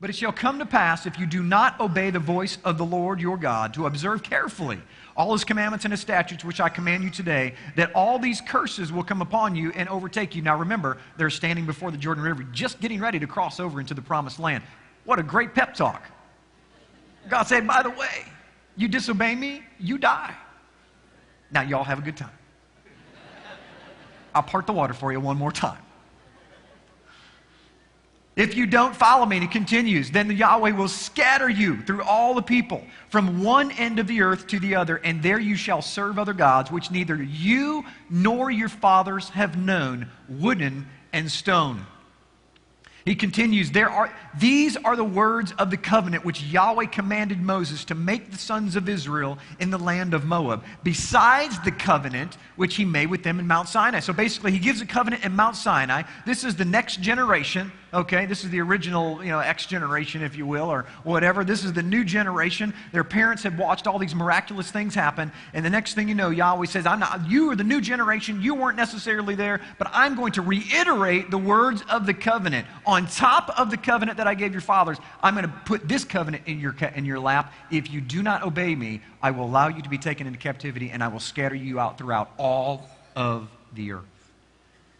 But it shall come to pass, if you do not obey the voice of the Lord your God, to observe carefully all his commandments and his statutes, which I command you today, that all these curses will come upon you and overtake you. Now remember, they're standing before the Jordan River, just getting ready to cross over into the promised land. What a great pep talk. God said, by the way, you disobey me, you die. Now, y'all have a good time. I'll part the water for you one more time. If you don't follow me, and he continues, then the Yahweh will scatter you through all the people from one end of the earth to the other, and there you shall serve other gods, which neither you nor your fathers have known, wooden and stone. He continues, there are, These are the words of the covenant which Yahweh commanded Moses to make the sons of Israel in the land of Moab, besides the covenant which he made with them in Mount Sinai. So basically, he gives a covenant in Mount Sinai. This is the next generation okay? This is the original, you know, X generation, if you will, or whatever. This is the new generation. Their parents had watched all these miraculous things happen, and the next thing you know, Yahweh says, I'm not, you are the new generation. You weren't necessarily there, but I'm going to reiterate the words of the covenant. On top of the covenant that I gave your fathers, I'm going to put this covenant in your, in your lap. If you do not obey me, I will allow you to be taken into captivity, and I will scatter you out throughout all of the earth.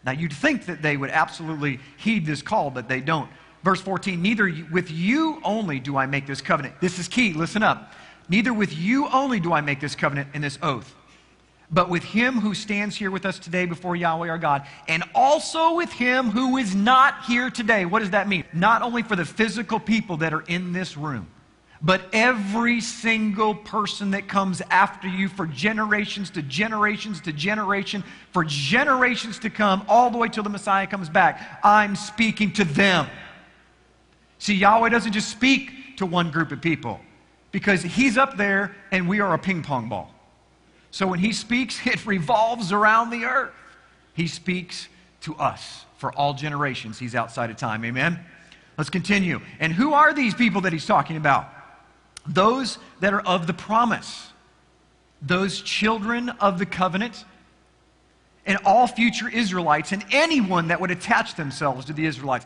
Now, you'd think that they would absolutely heed this call, but they don't. Verse 14, neither with you only do I make this covenant. This is key, listen up. Neither with you only do I make this covenant and this oath, but with him who stands here with us today before Yahweh our God, and also with him who is not here today. What does that mean? Not only for the physical people that are in this room, but every single person that comes after you for generations to generations to generation, for generations to come, all the way till the Messiah comes back, I'm speaking to them. See, Yahweh doesn't just speak to one group of people because He's up there and we are a ping pong ball. So when He speaks, it revolves around the earth. He speaks to us for all generations. He's outside of time. Amen? Let's continue. And who are these people that He's talking about? those that are of the promise, those children of the covenant, and all future Israelites, and anyone that would attach themselves to the Israelites.